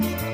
melody.